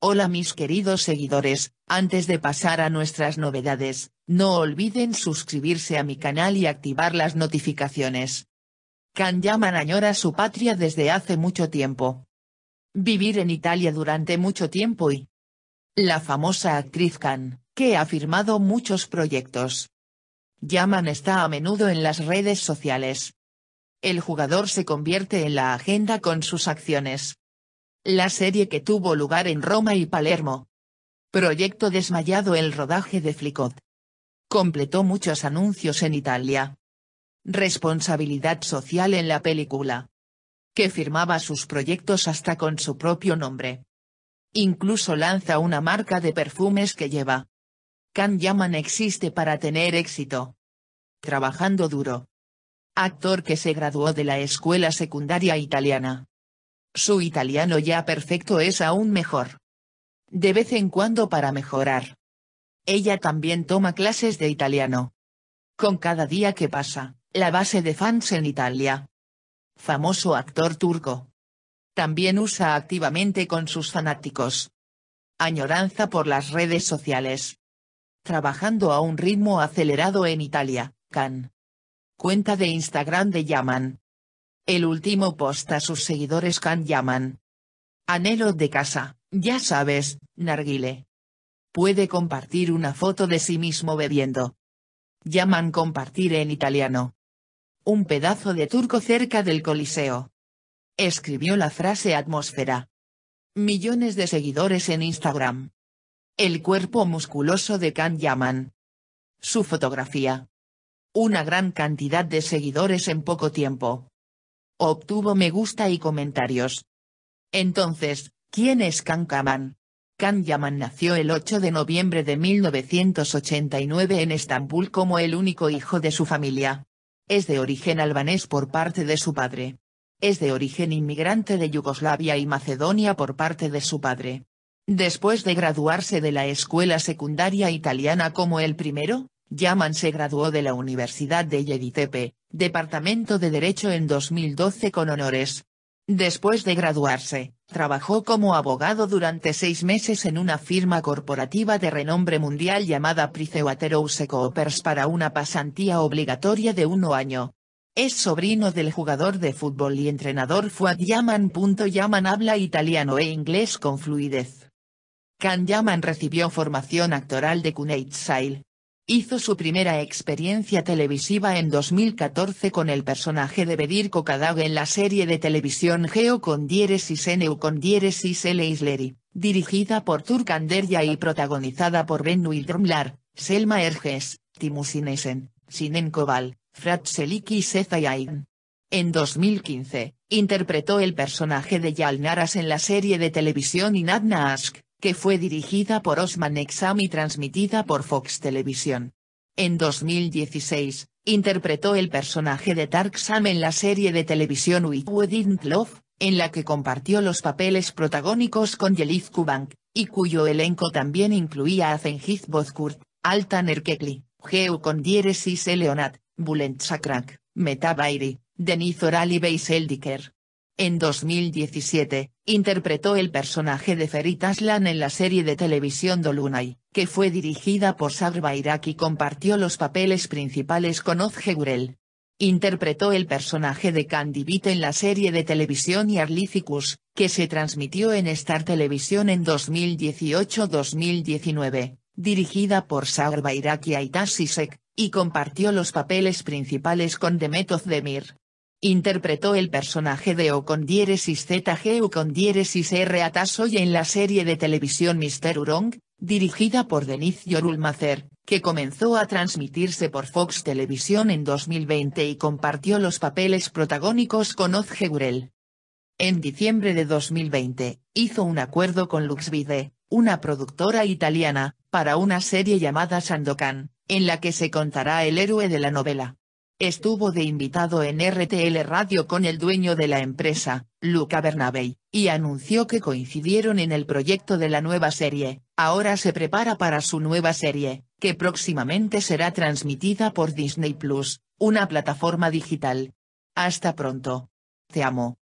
Hola mis queridos seguidores, antes de pasar a nuestras novedades, no olviden suscribirse a mi canal y activar las notificaciones. Can Yaman añora su patria desde hace mucho tiempo. Vivir en Italia durante mucho tiempo y... La famosa actriz Can, que ha firmado muchos proyectos. Yaman está a menudo en las redes sociales. El jugador se convierte en la agenda con sus acciones la serie que tuvo lugar en Roma y Palermo. Proyecto desmayado el rodaje de Flicot. Completó muchos anuncios en Italia. Responsabilidad social en la película. Que firmaba sus proyectos hasta con su propio nombre. Incluso lanza una marca de perfumes que lleva. Can Yaman existe para tener éxito. Trabajando duro. Actor que se graduó de la escuela secundaria italiana. Su italiano ya perfecto es aún mejor. De vez en cuando para mejorar. Ella también toma clases de italiano. Con cada día que pasa, la base de fans en Italia. Famoso actor turco. También usa activamente con sus fanáticos. Añoranza por las redes sociales. Trabajando a un ritmo acelerado en Italia, Can. Cuenta de Instagram de Yaman. El último post a sus seguidores Can llaman. Anhelo de casa, ya sabes, Narguile. Puede compartir una foto de sí mismo bebiendo. Llaman compartir en italiano. Un pedazo de turco cerca del Coliseo. Escribió la frase atmósfera. Millones de seguidores en Instagram. El cuerpo musculoso de Can Yaman. Su fotografía. Una gran cantidad de seguidores en poco tiempo. Obtuvo me gusta y comentarios. Entonces, ¿quién es Can Kaman? Can Yaman nació el 8 de noviembre de 1989 en Estambul como el único hijo de su familia. Es de origen albanés por parte de su padre. Es de origen inmigrante de Yugoslavia y Macedonia por parte de su padre. Después de graduarse de la escuela secundaria italiana como el primero, Yaman se graduó de la Universidad de Yeditepe, Departamento de Derecho en 2012 con honores. Después de graduarse, trabajó como abogado durante seis meses en una firma corporativa de renombre mundial llamada Pricewaterhouse Coopers para una pasantía obligatoria de un año. Es sobrino del jugador de fútbol y entrenador Fuad Yaman. Yaman habla italiano e inglés con fluidez. Can Yaman recibió formación actoral de Cuneight Sail, Hizo su primera experiencia televisiva en 2014 con el personaje de Bedir Kokadag en la serie de televisión Geo con diéresis Neu con diéresis L. Isleri, dirigida por Turkan Derya y protagonizada por Ben Wildrumlar, Selma Erges, Timusinesen, Sinen Koval, Frat Seliki y Seza En 2015, interpretó el personaje de Yalnaras en la serie de televisión Inadna Ask, que fue dirigida por Osman Exam y transmitida por Fox Televisión. En 2016, interpretó el personaje de Tark Sam en la serie de televisión We Didn't Love, en la que compartió los papeles protagónicos con Yeliz Kubank, y cuyo elenco también incluía a Zengiz Bozkurt, Altan Erkekli, Geo Condieresis Leonat, Bulent Sakrak, Meta Bairi, Denis Orali Beiseldiker. En 2017, interpretó el personaje de Ferit Aslan en la serie de televisión Dolunay, que fue dirigida por Sabr Bayrak y compartió los papeles principales con Ozge Gurel. Interpretó el personaje de Candy en la serie de televisión Yarlicicus, que se transmitió en Star Televisión en 2018-2019, dirigida por Sabr Bayrak y Aitas Sisek, y compartió los papeles principales con Demet Demir. Interpretó el personaje de O con diéresis ZG U con diéresis R Atasoy en la serie de televisión Mr. Urong, dirigida por Denis Yorulmacer, que comenzó a transmitirse por Fox Televisión en 2020 y compartió los papeles protagónicos con Ozge Gurel. En diciembre de 2020, hizo un acuerdo con Luxvide, una productora italiana, para una serie llamada Sandokan, en la que se contará el héroe de la novela, Estuvo de invitado en RTL Radio con el dueño de la empresa, Luca Bernabei, y anunció que coincidieron en el proyecto de la nueva serie, ahora se prepara para su nueva serie, que próximamente será transmitida por Disney Plus, una plataforma digital. Hasta pronto. Te amo.